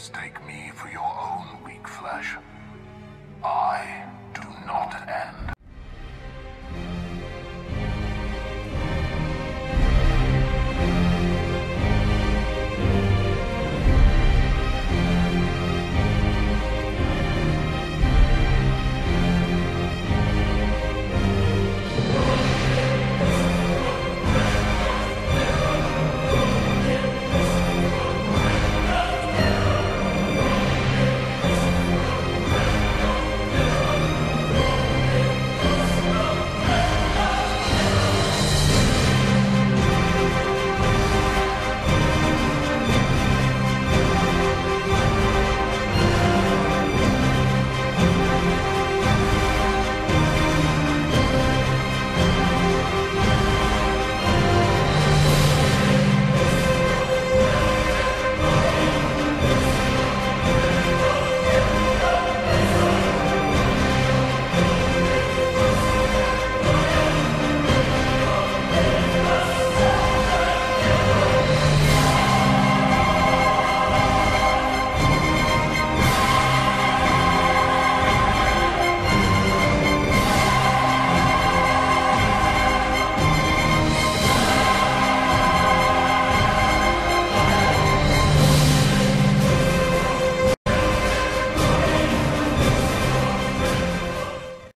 mistake me for your own weak flesh.